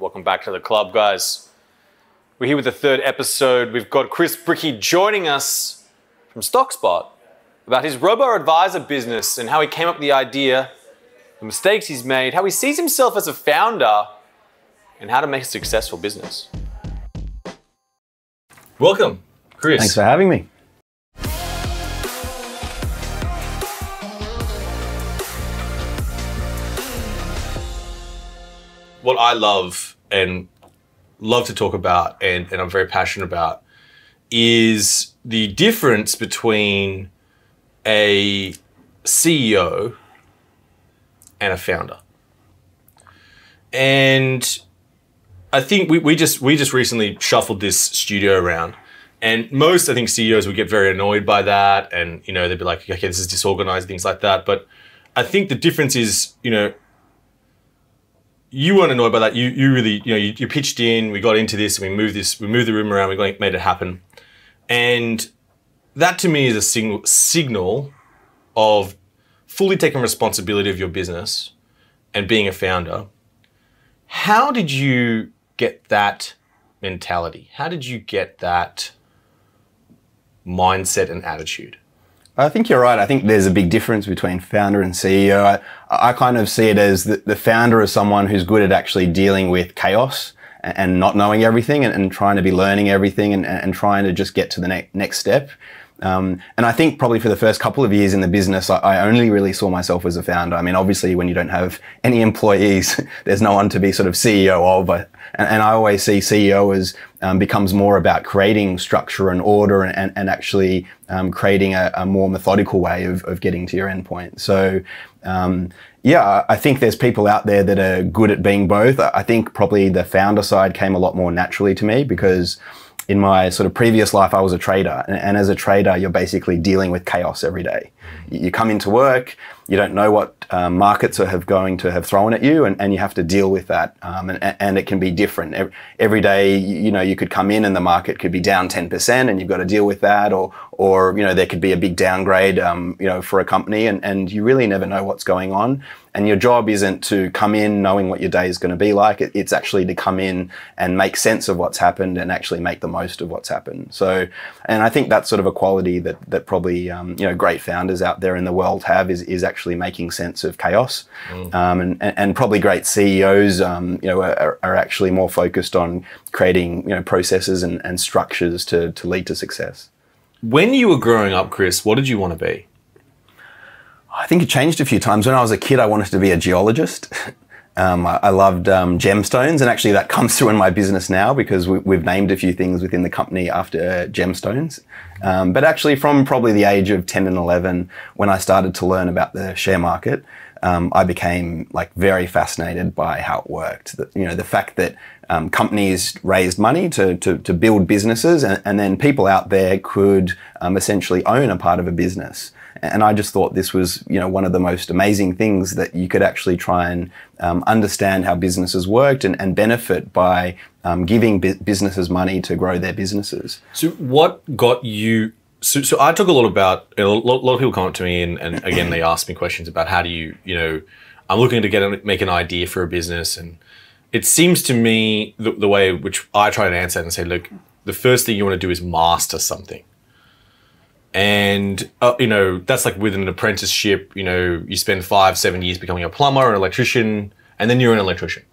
Welcome back to the club, guys. We're here with the third episode. We've got Chris Brycki joining us from StockSpot about his robo advisor business and how he came up with the idea, the mistakes he's made, how he sees himself as a founder, and how to make a successful business. Welcome, Chris. Thanks for having me. What I love and love to talk about and, and I'm very passionate about is the difference between a CEO and a founder. And I think we, we just we just recently shuffled this studio around. And most I think CEOs would get very annoyed by that and you know they'd be like, okay, this is disorganized, things like that. But I think the difference is, you know, you weren't annoyed by that. You you really you know you, you pitched in. We got into this. We moved this. We moved the room around. We made it happen. And that to me is a signal signal of fully taking responsibility of your business and being a founder. How did you get that mentality? How did you get that mindset and attitude? I think you're right. I think there's a big difference between founder and CEO. I, I kind of see it as the, the, founder is someone who's good at actually dealing with chaos and, and not knowing everything and, and, trying to be learning everything and, and trying to just get to the ne- next step. Um, and I think probably for the first couple of years in the business, I, I, only really saw myself as a founder. I mean, obviously, when you don't have any employees, there's no one to be sort of CEO of. And, and I always see CEO as um, becomes more about creating structure and order and, and actually um, creating a, a, more methodical way of, of getting to your endpoint. So, um, yeah, I think there's people out there that are good at being both. I think probably the founder side came a lot more naturally to me because in my sort of previous life, I was a trader. And, and, as a trader, you're basically dealing with chaos every day. You come into work, you don't know what um, markets are have going to have thrown at you, and, and you have to deal with that. Um, and, and it can be different. Every, every day, you know, you could come in and the market could be down 10%, and you've got to deal with that. Or, or you know, there could be a big downgrade, um, you know, for a company, and, and you really never know what's going on. And your job isn't to come in knowing what your day is going to be like. It's actually to come in and make sense of what's happened and actually make the most of what's happened. So, and I think that's sort of a quality that that probably um, you know great founders out there in the world have is is actually making sense of chaos. Mm. Um, and and probably great CEOs um, you know are, are actually more focused on creating you know processes and, and structures to to lead to success. When you were growing up, Chris, what did you want to be? I think it changed a few times. When I was a kid, I wanted to be a geologist. Um, I, I, loved um, gemstones, and actually that comes through in my business now because we, have named a few things within the company after gemstones. Um, but actually, from probably the age of 10 and 11, when I started to learn about the share market, um, I became like very fascinated by how it worked. The, you know, the fact that um, companies raised money to, to, to build businesses, and, and, then people out there could um, essentially own a part of a business. And I just thought this was, you know, one of the most amazing things that you could actually try and um, understand how businesses worked and, and benefit by um, giving bu- businesses money to grow their businesses. So, what got you? So, so I talk a lot about a lot, a lot of people come up to me and, and again they ask me questions about how do you, you know, I'm looking to get a, make an idea for a business and it seems to me the, the way which I try to answer and say, look, the first thing you want to do is master something and uh, you know that's like with an apprenticeship you know you spend five seven years becoming a plumber an electrician and then you're an electrician.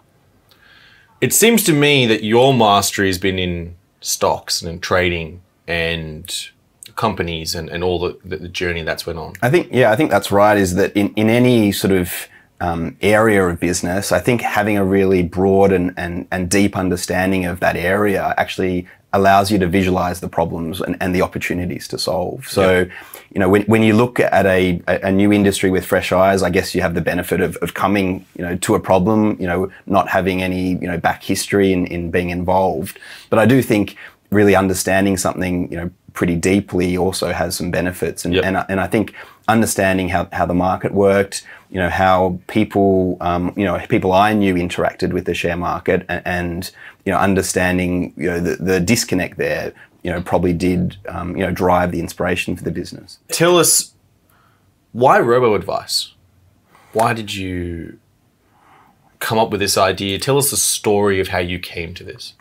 It seems to me that your mastery has been in stocks and in trading and companies and, and all the, the journey that's went on. I think yeah i think that's right is that in, in any sort of um, area of business, I think having a really broad and, and, and deep understanding of that area actually allows you to visualize the problems and, and the opportunities to solve. So, yeah. you know, when, when you look at a, a new industry with fresh eyes, I guess you have the benefit of, of coming, you know, to a problem, you know, not having any, you know, back history in, in being involved. But I do think really understanding something, you know, pretty deeply also has some benefits. And, yep. and, and I think understanding how, how the market worked, you know, how people, um, you know, people I knew interacted with the share market and, and you know, understanding, you know, the, the disconnect there, you know, probably did, um, you know, drive the inspiration for the business. Tell us why robo advice? Why did you come up with this idea? Tell us the story of how you came to this.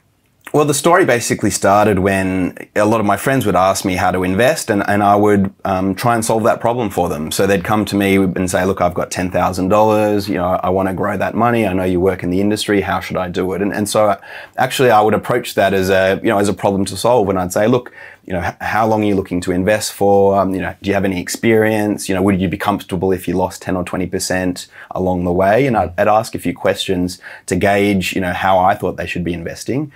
Well, the story basically started when a lot of my friends would ask me how to invest, and, and I would um, try and solve that problem for them. So they'd come to me and say, "Look, I've got ten thousand dollars. You know, I want to grow that money. I know you work in the industry. How should I do it?" And, and so, actually, I would approach that as a you know as a problem to solve, and I'd say, "Look, you know, how long are you looking to invest for? Um, you know, do you have any experience? You know, would you be comfortable if you lost ten or twenty percent along the way?" And I'd, I'd ask a few questions to gauge, you know, how I thought they should be investing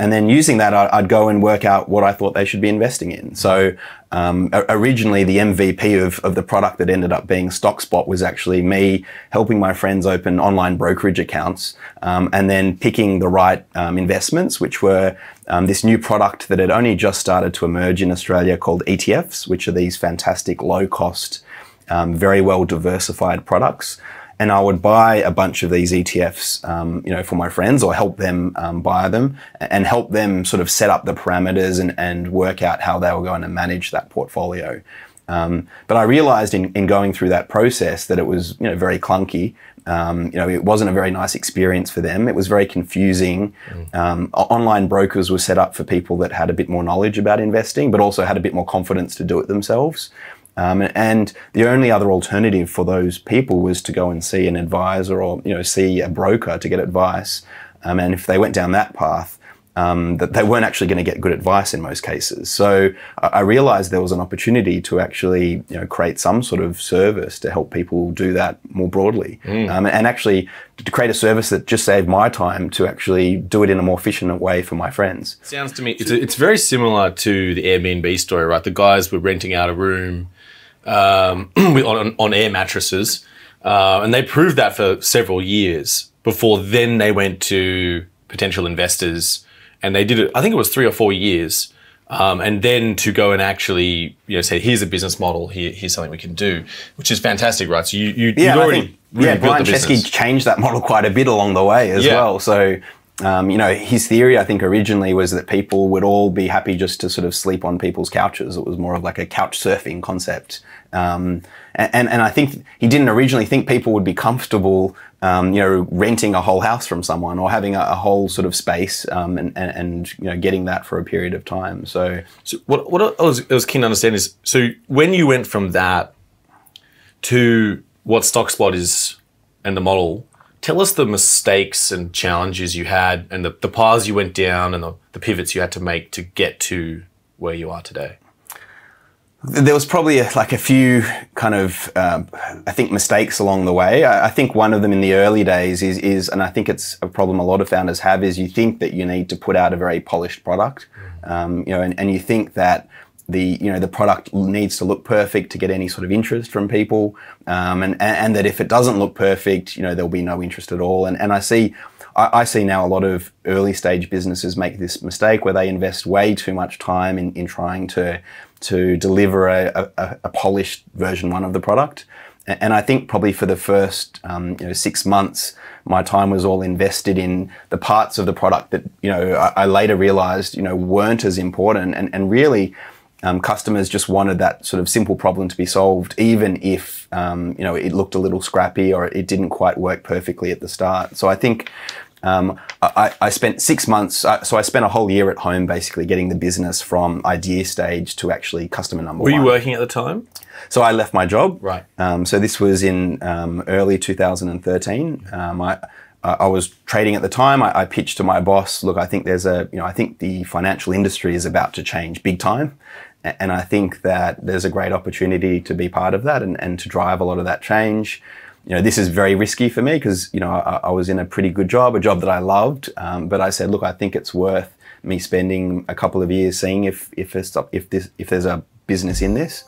and then using that, I'd go and work out what I thought they should be investing in. So um, originally, the MVP of, of the product that ended up being StockSpot was actually me helping my friends open online brokerage accounts um, and then picking the right um, investments, which were um, this new product that had only just started to emerge in Australia called ETFs, which are these fantastic low cost, um, very well diversified products and I would buy a bunch of these ETFs, um, you know, for my friends or help them um, buy them and help them sort of set up the parameters and, and work out how they were going to manage that portfolio. Um, but I realized in, in going through that process that it was, you know, very clunky. Um, you know, it wasn't a very nice experience for them. It was very confusing. Mm. Um, online brokers were set up for people that had a bit more knowledge about investing, but also had a bit more confidence to do it themselves. Um, and the only other alternative for those people was to go and see an advisor or you know see a broker to get advice. Um, and if they went down that path, um, that they weren't actually going to get good advice in most cases. So I realized there was an opportunity to actually you know, create some sort of service to help people do that more broadly, mm. um, and actually to create a service that just saved my time to actually do it in a more efficient way for my friends. Sounds to me it's, a, it's very similar to the Airbnb story, right? The guys were renting out a room um, on, on air mattresses. Uh, and they proved that for several years before then they went to potential investors and they did it, I think it was three or four years. Um, and then to go and actually, you know, say, here's a business model, here, here's something we can do, which is fantastic, right? So you, you, yeah, already think, really yeah, Brian Chesky changed that model quite a bit along the way as yeah. well. So um, you know, his theory, I think, originally was that people would all be happy just to sort of sleep on people's couches. It was more of like a couch surfing concept. Um, and, and I think he didn't originally think people would be comfortable, um, you know, renting a whole house from someone or having a, a whole sort of space um, and, and, and, you know, getting that for a period of time. So, so what, what I was, I was keen to understand is so when you went from that to what StockSpot is and the model, tell us the mistakes and challenges you had and the, the paths you went down and the, the pivots you had to make to get to where you are today. There was probably a, like a few kind of, uh, I think, mistakes along the way. I, I, think one of them in the early days is, is, and I think it's a problem a lot of founders have, is you think that you need to put out a very polished product, um, you know, and, and you think that the you know the product needs to look perfect to get any sort of interest from people, um, and and that if it doesn't look perfect, you know there'll be no interest at all. And and I see. I, see now a lot of early stage businesses make this mistake where they invest way too much time in, in trying to to deliver a, a, a polished version one of the product. And I think probably for the first um, you know six months, my time was all invested in the parts of the product that you know I, I later realized you know weren't as important, and and really um, customers just wanted that sort of simple problem to be solved, even if um, you know it looked a little scrappy or it didn't quite work perfectly at the start. So I think um, I, I, spent six months. Uh, so I spent a whole year at home, basically getting the business from idea stage to actually customer number Were one. you working at the time? So I left my job. Right. Um, so this was in um, early 2013. Um, I, I was trading at the time. I, I, pitched to my boss, look, I think there's a, you know, I think the financial industry is about to change big time. And I think that there's a great opportunity to be part of that and, and to drive a lot of that change. You know, this is very risky for me because, you know, I, I, was in a pretty good job, a job that I loved. Um, but I said, look, I think it's worth me spending a couple of years seeing if, if, if, this, if there's a business in this.